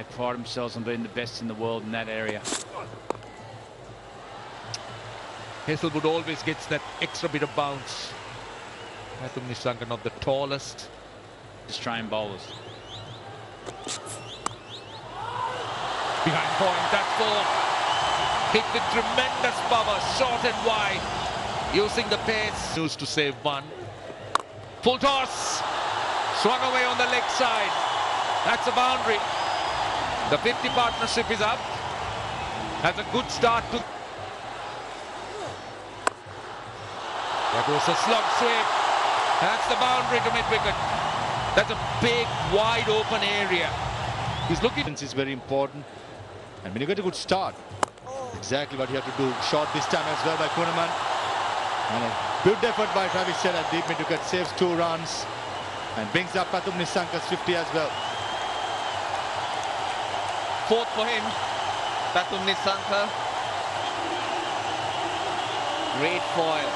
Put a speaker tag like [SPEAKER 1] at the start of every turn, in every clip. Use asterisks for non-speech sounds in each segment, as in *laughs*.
[SPEAKER 1] They pride themselves on being the best in the world in that area.
[SPEAKER 2] Hazlewood always gets that extra bit of bounce. Pathum Nissanka not the tallest.
[SPEAKER 1] Australian bowlers.
[SPEAKER 2] Behind point, that's four. Hit with tremendous power, short and wide. Using the pace. News to save one. Full toss. Swung away on the leg side. That's a boundary. The 50 partnership is up. Has a good start to... There goes a slog sweep. That's the boundary to mid-wicket. That's a big, wide open area. He's looking...
[SPEAKER 3] is very important. And when you get a good start, exactly what you have to do. Short this time as well by Kuhnemann. And a good effort by Travis at deep mid-wicket. Saves two runs. And brings up Pathum Nissanka's 50 as well.
[SPEAKER 4] Fourth for him. Pathum Nissanka. Great foil.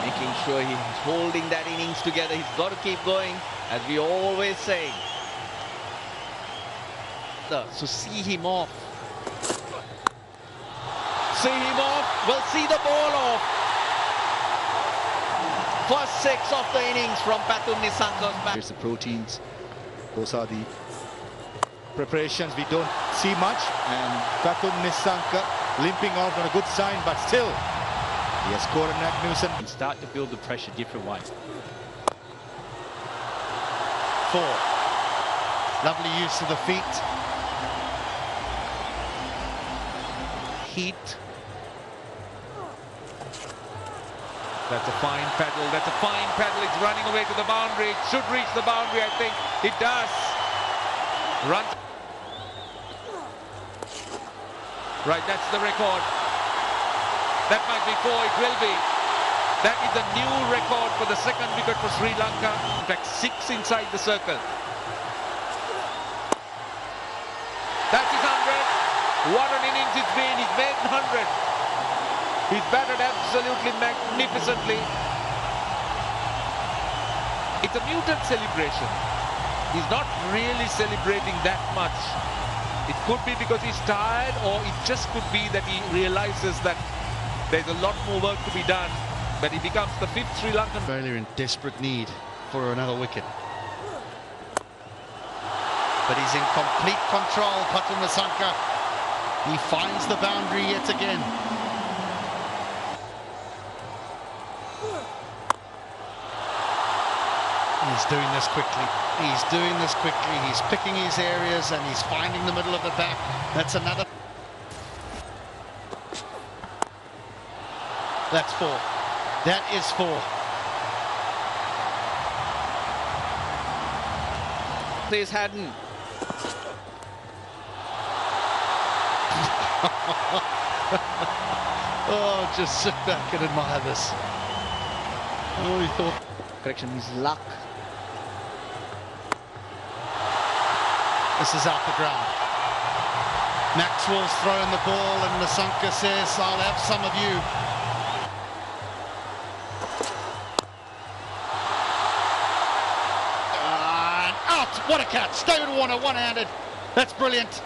[SPEAKER 4] Making sure he's holding that innings together. He's got to keep going, as we always say. So see him off. See him off. We'll see the ball off. First six of the innings from Pathum Nissanka's back.
[SPEAKER 3] Here's the proteins. Those are the preparations we don't see much. And Pathum Nissanka limping off on a good sign, but still, he has scored a magnificent.
[SPEAKER 1] And start to build the pressure different way.
[SPEAKER 5] Four. Lovely use of the feet. Heat.
[SPEAKER 2] That's a fine paddle. That's a fine paddle. It's running away to the boundary. It should reach the boundary, I think. It does. Run. Right, that's the record. That might be four. It will be. That is a new record for the second wicket for Sri Lanka. In fact, six inside the circle. That's his 100. What an innings it's been. He's made 100. He's batted absolutely magnificently. It's a muted celebration. He's not really celebrating that much. Could be because he's tired or it just could be that he realizes that there's a lot more work to be done. But he becomes the fifth Sri Lankan.
[SPEAKER 5] Australia in desperate need for another wicket. But he's in complete control, Pathum He finds the boundary yet again. He's doing this quickly. He's doing this quickly. He's picking his areas and he's finding the middle of the back. That's another. That's four. That is four.
[SPEAKER 4] Plays Haddon. *laughs*
[SPEAKER 5] oh, just sit back and admire this. Oh, he thought.
[SPEAKER 4] Correction, his luck.
[SPEAKER 5] This is out the ground. Maxwell's throwing the ball and Nissanka says, I'll have some of you. And out! What a catch! David Warner one-handed. That's brilliant.